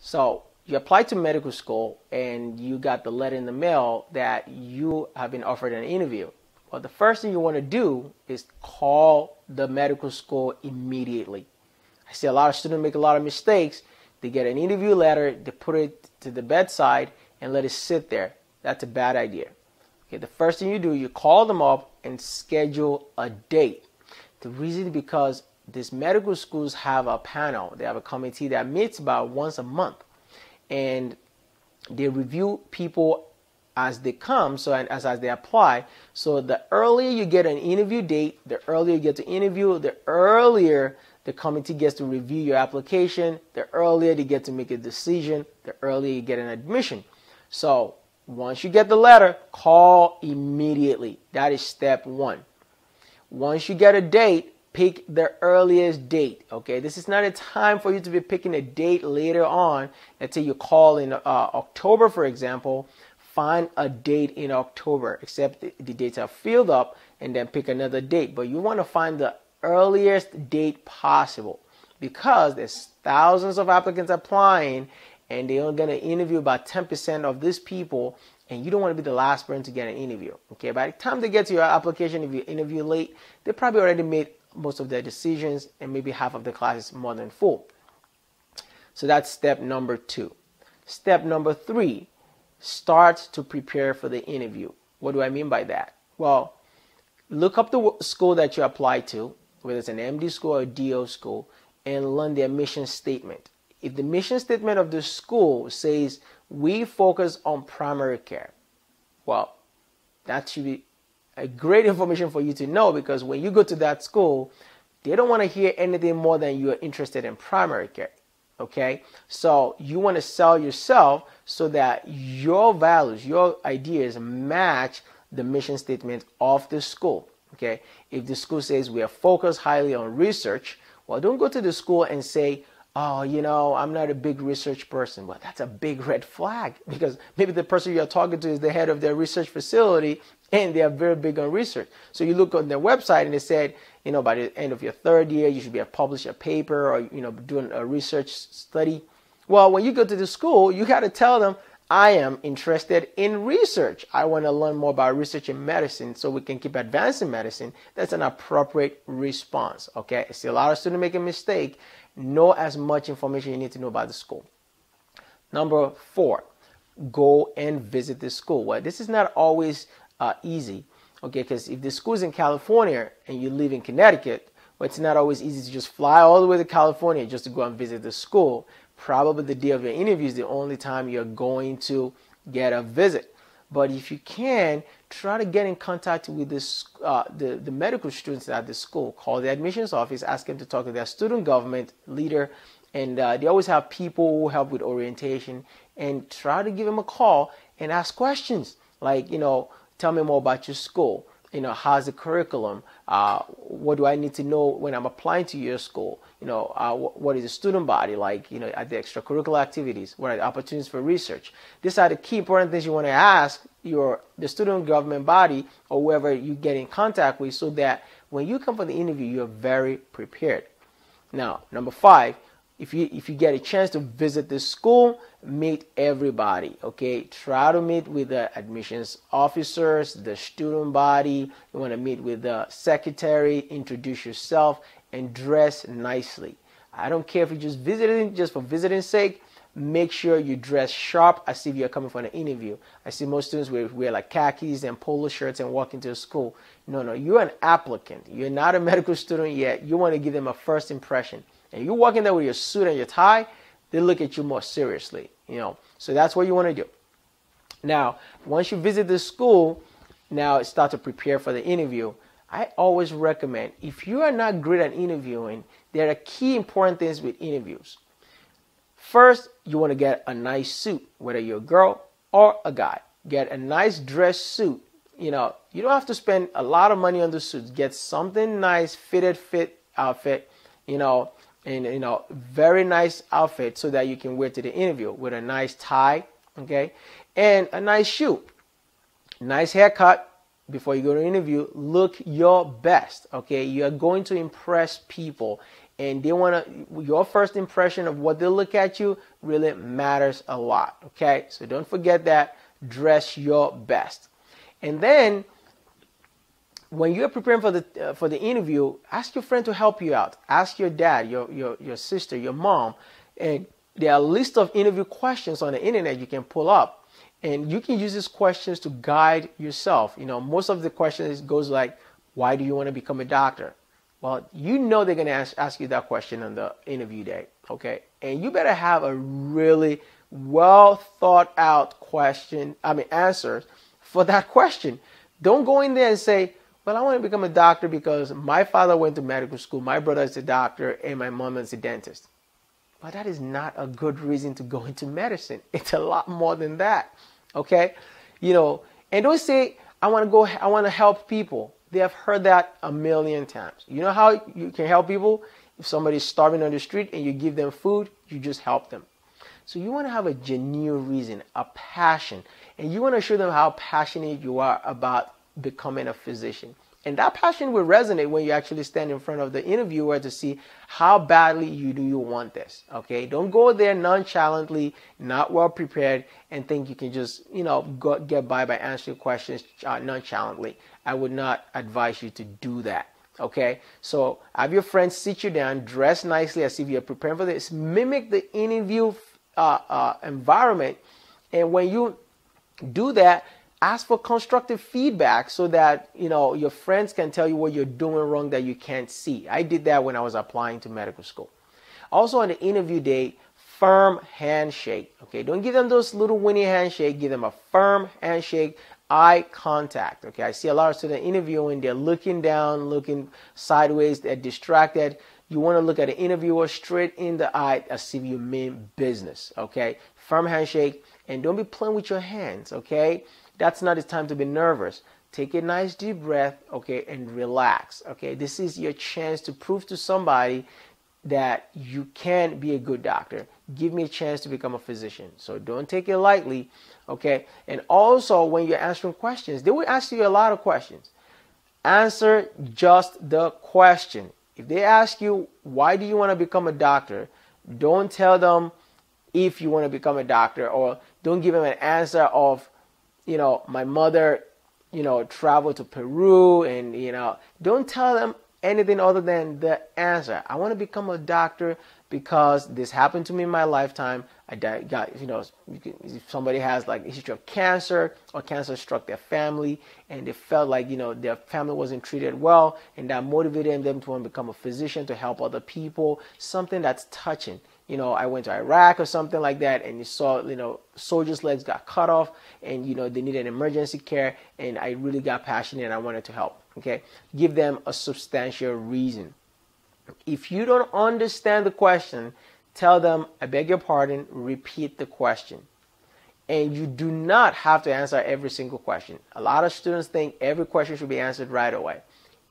So you applied to medical school and you got the letter in the mail that you have been offered an interview. Well, the first thing you want to do is call the medical school immediately. I see a lot of students make a lot of mistakes. They get an interview letter, they put it to the bedside and let it sit there. That's a bad idea. Okay, the first thing you do, you call them up and schedule a date. The reason because these medical schools have a panel. They have a committee that meets about once a month, and they review people as they come, so and as as they apply. So the earlier you get an interview date, the earlier you get to interview, the earlier the committee gets to review your application, the earlier they get to make a decision, the earlier you get an admission. So once you get the letter, call immediately. That is step one. Once you get a date, pick the earliest date. Okay, this is not a time for you to be picking a date later on. Let's say you call in uh, October, for example. Find a date in October, except the, the dates are filled up, and then pick another date. But you want to find the earliest date possible because there's thousands of applicants applying and they're only going to interview about 10% of these people and you don't want to be the last person to get an interview okay by the time they get to your application if you interview late they probably already made most of their decisions and maybe half of the class is more than full so that's step number two. Step number three start to prepare for the interview. What do i mean by that? Well look up the school that you apply to whether it's an MD school or a DO school, and learn their mission statement. If the mission statement of the school says we focus on primary care, well, that should be a great information for you to know because when you go to that school, they don't want to hear anything more than you're interested in primary care. Okay, so you want to sell yourself so that your values, your ideas match the mission statement of the school. Okay, if the school says we are focused highly on research, well, don't go to the school and say, oh, you know, I'm not a big research person. Well, that's a big red flag because maybe the person you're talking to is the head of their research facility and they are very big on research. So you look on their website and they said, you know, by the end of your third year, you should be a publish a paper or, you know, doing a research study. Well, when you go to the school, you got to tell them, I am interested in research. I want to learn more about research in medicine so we can keep advancing medicine. That's an appropriate response. Okay. See a lot of students make a mistake. Know as much information you need to know about the school. Number four, go and visit the school. Well, this is not always uh, easy. Okay, because if the school is in California and you live in Connecticut, well, it's not always easy to just fly all the way to California just to go and visit the school probably the day of your interview is the only time you're going to get a visit. But if you can, try to get in contact with this, uh, the, the medical students at the school. Call the admissions office, ask them to talk to their student government leader, and uh, they always have people who help with orientation. And try to give them a call and ask questions like, you know, tell me more about your school you know, how's the curriculum? Uh, what do I need to know when I'm applying to your school? You know, uh, what is the student body like? You know, at the extracurricular activities? What are the opportunities for research? These are the key important things you want to ask your the student government body or whoever you get in contact with, so that when you come for the interview, you're very prepared. Now, number five, if you if you get a chance to visit the school meet everybody okay? Try to meet with the admissions officers the student body. You want to meet with the secretary introduce yourself and dress nicely. I don't care if you're just visiting just for visiting sake make sure you dress sharp. As if you're coming for an interview. I see most students wear, wear like khakis and polo shirts and walk into school no no you're an applicant you're not a medical student yet you want to give them a first impression and you walk in there with your suit and your tie, they look at you more seriously, you know. So that's what you want to do. Now, once you visit the school, now start to prepare for the interview. I always recommend if you are not great at interviewing, there are key important things with interviews. First, you want to get a nice suit, whether you're a girl or a guy. Get a nice dress suit. You know, you don't have to spend a lot of money on the suits. Get something nice, fitted fit outfit. You know, and you know very nice outfit so that you can wear to the interview with a nice tie okay and a nice shoe. Nice haircut before you go to interview. Look your best okay? You're going to impress people and they want to your first impression of what they look at you really matters a lot okay? So don't forget that. Dress your best and then when you're preparing for the uh, for the interview ask your friend to help you out. Ask your dad your your, your sister your mom and there are a list of interview questions on the internet you can pull up. And you can use these questions to guide yourself. You know most of the questions goes like why do you want to become a doctor? Well, you know they're going to ask, ask you that question on the interview day, okay? And you better have a really well thought out question, I mean, answers for that question. Don't go in there and say, well, I want to become a doctor because my father went to medical school, my brother is a doctor, and my mom is a dentist. But that is not a good reason to go into medicine. It's a lot more than that. Okay? You know, and don't say, I want to go, I want to help people. They have heard that a million times. You know how you can help people? If somebody's starving on the street and you give them food, you just help them. So you want to have a genuine reason, a passion, and you want to show them how passionate you are about becoming a physician. And that passion will resonate when you actually stand in front of the interviewer to see how badly you do you want this. Okay, don't go there nonchalantly, not well prepared, and think you can just you know go, get by by answering questions uh, nonchalantly. I would not advise you to do that. Okay, so have your friends sit you down, dress nicely as if you're preparing for this, mimic the interview uh, uh, environment, and when you do that ask for constructive feedback so that you know your friends can tell you what you're doing wrong that you can't see. I did that when i was applying to medical school. Also on the interview day firm handshake okay? Don't give them those little winny handshake. Give them a firm handshake. Eye contact okay? I see a lot of students interviewing. They're looking down looking sideways. They're distracted you want to look at an interviewer straight in the eye as if you mean business okay firm handshake and don't be playing with your hands okay that's not the time to be nervous. Take a nice deep breath, okay, and relax, okay? This is your chance to prove to somebody that you can be a good doctor. Give me a chance to become a physician. So don't take it lightly, okay? And also, when you're answering questions, they will ask you a lot of questions. Answer just the question. If they ask you, why do you want to become a doctor? Don't tell them if you want to become a doctor, or don't give them an answer of you know, my mother, you know, traveled to Peru and, you know, don't tell them anything other than the answer. I want to become a doctor because this happened to me in my lifetime. I got, you know, if somebody has like a history of cancer or cancer struck their family and they felt like, you know, their family wasn't treated well and that motivated them to want to become a physician to help other people, something that's touching you know, I went to Iraq or something like that, and you saw, you know, soldiers' legs got cut off, and you know they needed an emergency care, and I really got passionate and I wanted to help. Okay, give them a substantial reason. If you don't understand the question, tell them, I beg your pardon, repeat the question. And you do not have to answer every single question. A lot of students think every question should be answered right away.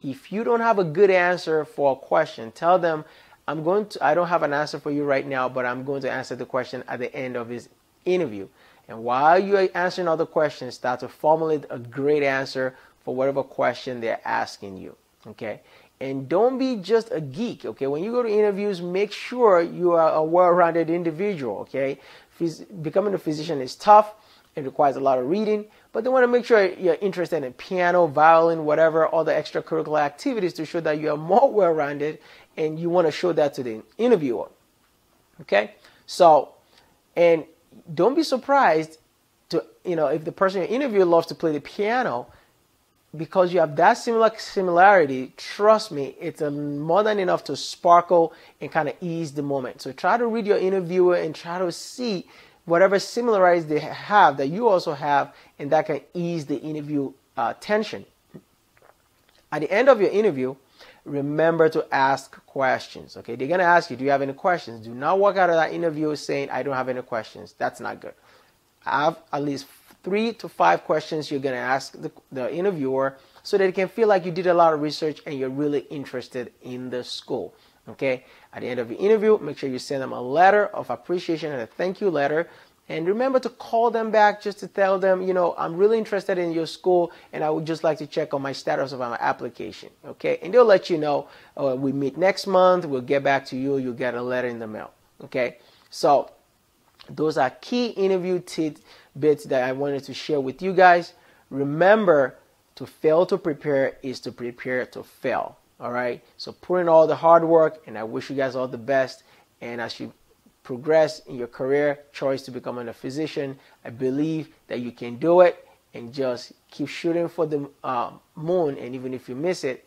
If you don't have a good answer for a question, tell them, I'm going to, I don't have an answer for you right now, but I'm going to answer the question at the end of this interview. And while you're answering other questions, start to formulate a great answer for whatever question they're asking you. Okay. And don't be just a geek. Okay. When you go to interviews, make sure you are a well rounded individual. Okay. Phys- becoming a physician is tough. It requires a lot of reading, but they want to make sure you're interested in piano, violin, whatever other extracurricular activities to show that you are more well rounded and you want to show that to the interviewer. Okay? So, and don't be surprised to, you know, if the person you interview loves to play the piano, because you have that similar similarity, trust me, it's more than enough to sparkle and kind of ease the moment. So try to read your interviewer and try to see whatever similarities they have that you also have, and that can ease the interview uh, tension. At the end of your interview, remember to ask questions. Okay, they're gonna ask you, do you have any questions? Do not walk out of that interview saying, I don't have any questions. That's not good. I Have at least three to five questions you're gonna ask the, the interviewer so that it can feel like you did a lot of research and you're really interested in the school. Okay, at the end of the interview, make sure you send them a letter of appreciation and a thank you letter And remember to call them back just to tell them, you know, I'm really interested in your school and I would just like to check on my status of my application. Okay. And they'll let you know. Uh, we meet next month. We'll get back to you. You'll get a letter in the mail. Okay. So those are key interview tidbits that I wanted to share with you guys. Remember, to fail to prepare is to prepare to fail. All right. So put in all the hard work, and I wish you guys all the best. And as you progress in your career choice to becoming a physician, I believe that you can do it. And just keep shooting for the uh, moon. And even if you miss it,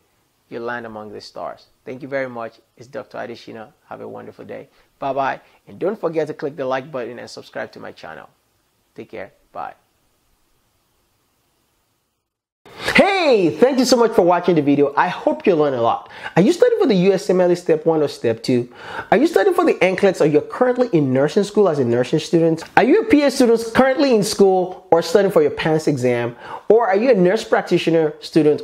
you land among the stars. Thank you very much. It's Dr. Adesina. Have a wonderful day. Bye bye. And don't forget to click the like button and subscribe to my channel. Take care. Bye. Hey, thank you so much for watching the video. I hope you learned a lot. Are you studying for the USMLE Step 1 or Step 2? Are you studying for the NCLEX or you're currently in nursing school as a nursing student? Are you a PA student currently in school or studying for your PANCE exam? Or are you a nurse practitioner student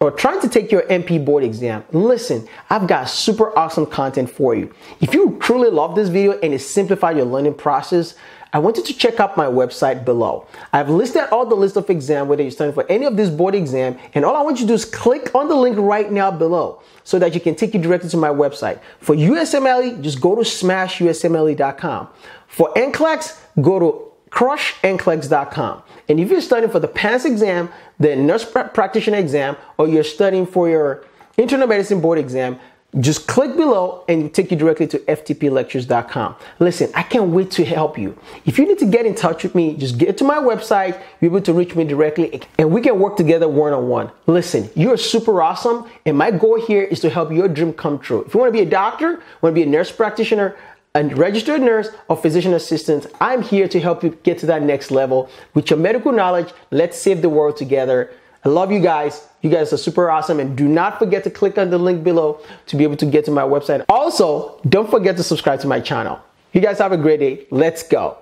or trying to take your NP board exam, listen, I've got super awesome content for you. If you truly love this video and it simplified your learning process, I want you to check out my website below. I've listed all the list of exam whether you're studying for any of this board exam, and all I want you to do is click on the link right now below so that you can take you directly to my website. For USMLE, just go to smashusmle.com. For NCLEX, go to crushnclex.com. And if you're studying for the PANCE exam, the nurse practitioner exam, or you're studying for your internal medicine board exam, just click below and take you directly to ftplectures.com. Listen, I can't wait to help you. If you need to get in touch with me, just get to my website, be able to reach me directly, and we can work together one on one. Listen, you're super awesome, and my goal here is to help your dream come true. If you want to be a doctor, want to be a nurse practitioner, a registered nurse or physician assistant, I'm here to help you get to that next level with your medical knowledge. Let's save the world together. I love you guys. You guys are super awesome. And do not forget to click on the link below to be able to get to my website. Also, don't forget to subscribe to my channel. You guys have a great day. Let's go.